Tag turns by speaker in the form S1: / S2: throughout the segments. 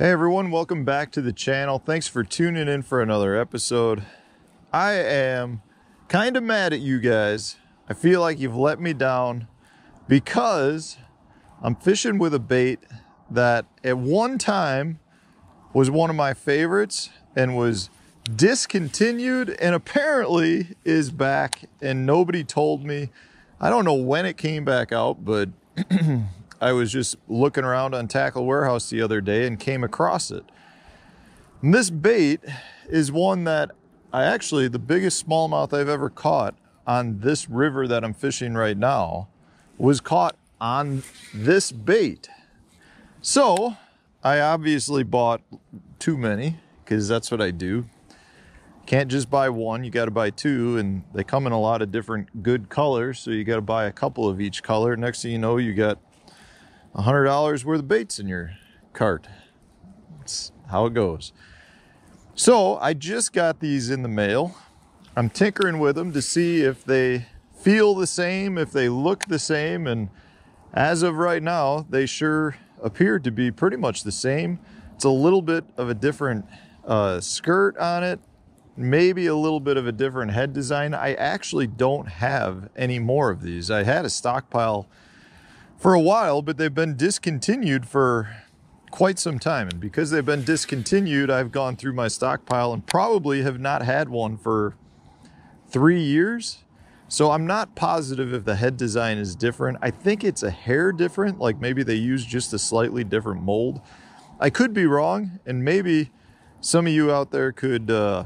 S1: Hey everyone, welcome back to the channel. Thanks for tuning in for another episode. I am kind of mad at you guys. I feel like you've let me down because I'm fishing with a bait that at one time was one of my favorites and was discontinued and apparently is back and nobody told me. I don't know when it came back out, but I was just looking around on Tackle Warehouse the other day and came across it. And this bait is one that I actually, the biggest smallmouth I've ever caught on this river that I'm fishing right now was caught on this bait. So I obviously bought too many because that's what I do. Can't just buy one, you got to buy two, and they come in a lot of different good colors. So you got to buy a couple of each color. Next thing you know, you got $100 worth of baits in your cart. That's how it goes. So I just got these in the mail. I'm tinkering with them to see if they feel the same, if they look the same. And as of right now, they sure appear to be pretty much the same. It's a little bit of a different uh, skirt on it, maybe a little bit of a different head design. I actually don't have any more of these. I had a stockpile for a while, but they've been discontinued for quite some time. And because they've been discontinued, I've gone through my stockpile and probably have not had one for three years. So I'm not positive if the head design is different. I think it's a hair different, like maybe they use just a slightly different mold. I could be wrong, and maybe some of you out there could uh,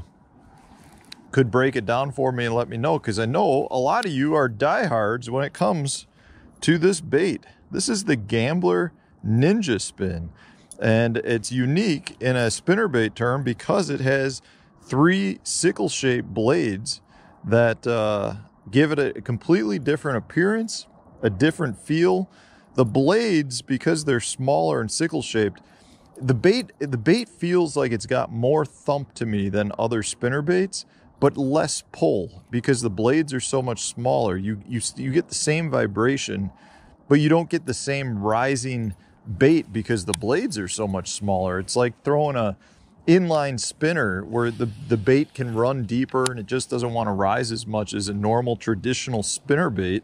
S1: could break it down for me and let me know because I know a lot of you are diehards when it comes to this bait. This is the Gambler Ninja Spin, and it's unique in a spinnerbait term because it has three sickle-shaped blades that uh, give it a completely different appearance, a different feel. The blades, because they're smaller and sickle-shaped, the bait the bait feels like it's got more thump to me than other spinner baits but less pull because the blades are so much smaller. You you you get the same vibration, but you don't get the same rising bait because the blades are so much smaller. It's like throwing a inline spinner where the, the bait can run deeper and it just doesn't want to rise as much as a normal traditional spinner bait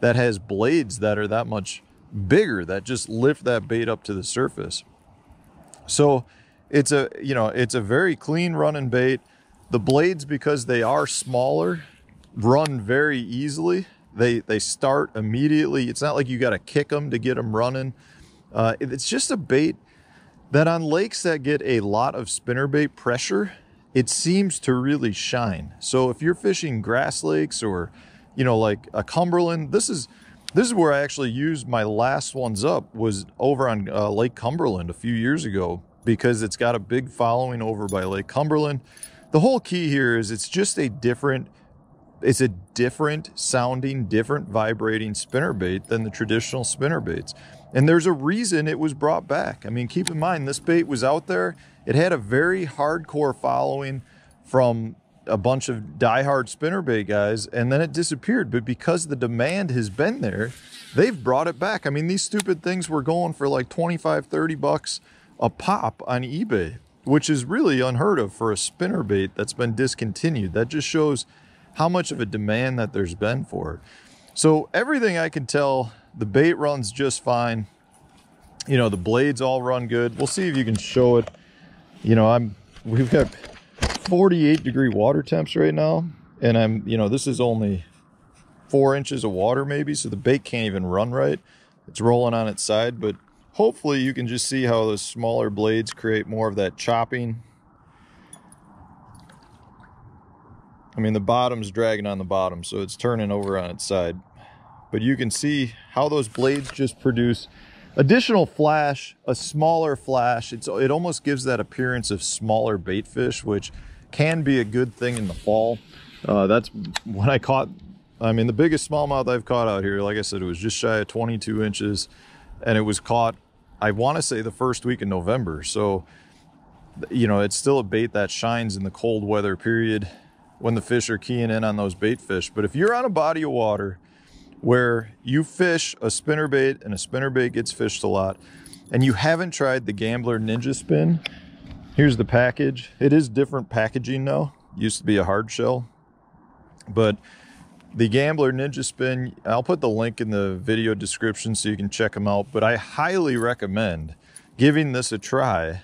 S1: that has blades that are that much bigger that just lift that bait up to the surface. So it's a you know it's a very clean running bait the blades, because they are smaller, run very easily. They, they start immediately. It's not like you got to kick them to get them running. Uh, it's just a bait that on lakes that get a lot of spinnerbait pressure, it seems to really shine. So if you're fishing grass lakes or, you know, like a Cumberland, this is this is where I actually used my last ones up was over on uh, Lake Cumberland a few years ago because it's got a big following over by Lake Cumberland the whole key here is it's just a different it's a different sounding, different vibrating spinner bait than the traditional spinner baits. And there's a reason it was brought back. I mean, keep in mind, this bait was out there. It had a very hardcore following from a bunch of diehard spinnerbait guys, and then it disappeared. But because the demand has been there, they've brought it back. I mean, these stupid things were going for like 25, 30 bucks a pop on eBay which is really unheard of for a spinnerbait that's been discontinued. That just shows how much of a demand that there's been for it. So everything I can tell, the bait runs just fine. You know, the blades all run good. We'll see if you can show it. You know, I'm we've got 48 degree water temps right now. And I'm, you know, this is only four inches of water maybe, so the bait can't even run right. It's rolling on its side, but hopefully you can just see how those smaller blades create more of that chopping. I mean, the bottom's dragging on the bottom, so it's turning over on its side. But you can see how those blades just produce additional flash, a smaller flash. It's, it almost gives that appearance of smaller bait fish, which can be a good thing in the fall. Uh, that's when I caught, I mean, the biggest smallmouth I've caught out here, like I said, it was just shy of 22 inches and it was caught I want to say the first week in November. So, you know, it's still a bait that shines in the cold weather period when the fish are keying in on those bait fish. But if you're on a body of water where you fish a spinner bait and a spinner bait gets fished a lot, and you haven't tried the Gambler Ninja Spin, here's the package. It is different packaging now. Used to be a hard shell, but the Gambler Ninja Spin, I'll put the link in the video description so you can check them out. But I highly recommend giving this a try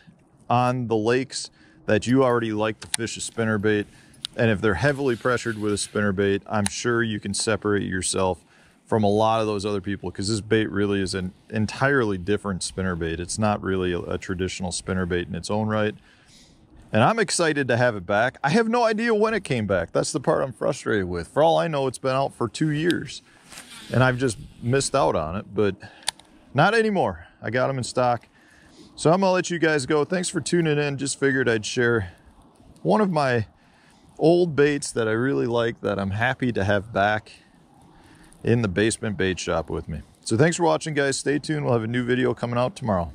S1: on the lakes that you already like to fish a spinnerbait. And if they're heavily pressured with a spinnerbait, I'm sure you can separate yourself from a lot of those other people because this bait really is an entirely different spinnerbait. It's not really a, a traditional spinnerbait in its own right. And I'm excited to have it back. I have no idea when it came back. That's the part I'm frustrated with. For all I know, it's been out for two years and I've just missed out on it, but not anymore. I got them in stock. So I'm gonna let you guys go. Thanks for tuning in. Just figured I'd share one of my old baits that I really like that I'm happy to have back in the basement bait shop with me. So thanks for watching guys. Stay tuned. We'll have a new video coming out tomorrow.